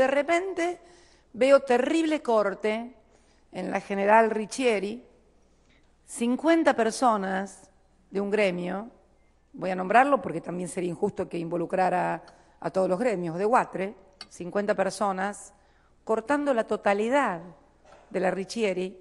De repente veo terrible corte en la general Riccieri, 50 personas de un gremio, voy a nombrarlo porque también sería injusto que involucrara a todos los gremios de Guatre, 50 personas, cortando la totalidad de la Riccieri,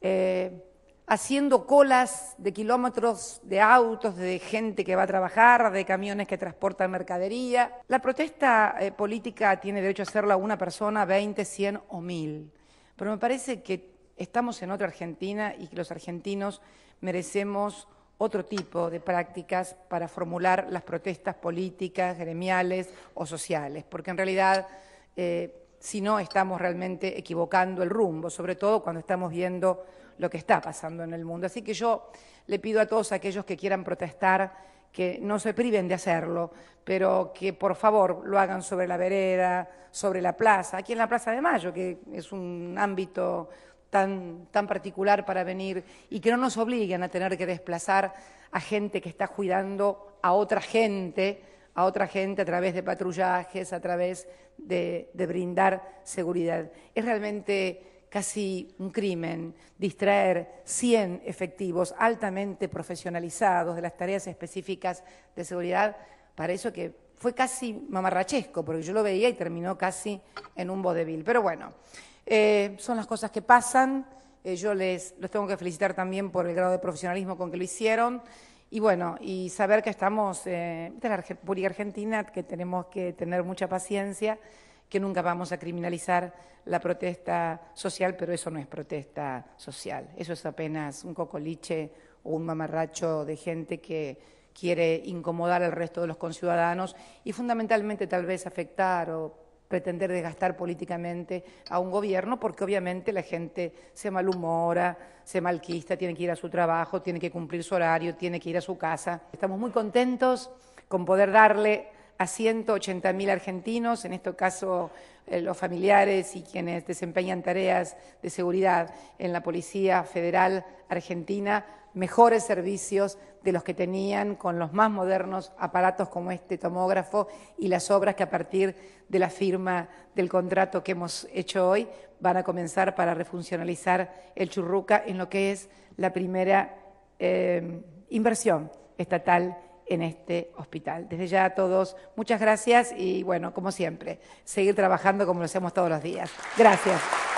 eh, haciendo colas de kilómetros de autos, de gente que va a trabajar, de camiones que transportan mercadería. La protesta eh, política tiene derecho a hacerla una persona, 20, 100 o 1000. Pero me parece que estamos en otra Argentina y que los argentinos merecemos otro tipo de prácticas para formular las protestas políticas, gremiales o sociales, porque en realidad eh, si no estamos realmente equivocando el rumbo, sobre todo cuando estamos viendo lo que está pasando en el mundo. Así que yo le pido a todos aquellos que quieran protestar que no se priven de hacerlo, pero que por favor lo hagan sobre la vereda, sobre la plaza, aquí en la Plaza de Mayo, que es un ámbito tan, tan particular para venir y que no nos obliguen a tener que desplazar a gente que está cuidando a otra gente, a otra gente a través de patrullajes, a través de, brindar seguridad. Es realmente casi un crimen distraer 100 efectivos altamente profesionalizados de las tareas específicas de seguridad para eso que fue casi mamarrachesco, porque yo lo veía y terminó casi en un vodevil. Pero bueno, eh, son las cosas que pasan. Eh, yo les los tengo que felicitar también por el grado de profesionalismo con que lo hicieron. Y bueno, y saber que estamos eh, la República Argentina, que tenemos que tener mucha paciencia que nunca vamos a criminalizar la protesta social, pero eso no es protesta social, eso es apenas un cocoliche o un mamarracho de gente que quiere incomodar al resto de los conciudadanos y fundamentalmente tal vez afectar o pretender desgastar políticamente a un gobierno, porque obviamente la gente se malhumora, se malquista, tiene que ir a su trabajo, tiene que cumplir su horario, tiene que ir a su casa. Estamos muy contentos con poder darle a 180.000 argentinos, en este caso eh, los familiares y quienes desempeñan tareas de seguridad en la Policía Federal Argentina, mejores servicios de los que tenían con los más modernos aparatos como este tomógrafo y las obras que a partir de la firma del contrato que hemos hecho hoy van a comenzar para refuncionalizar el Churruca en lo que es la primera eh, inversión estatal en este hospital. Desde ya a todos, muchas gracias y bueno, como siempre, seguir trabajando como lo hacemos todos los días. Gracias.